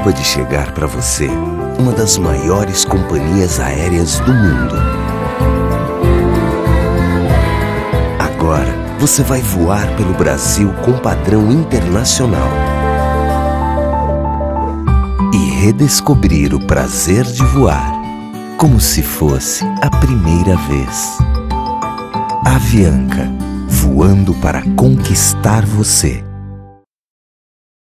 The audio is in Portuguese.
Acaba de chegar para você uma das maiores companhias aéreas do mundo. Agora você vai voar pelo Brasil com padrão internacional e redescobrir o prazer de voar como se fosse a primeira vez. Avianca, voando para conquistar você.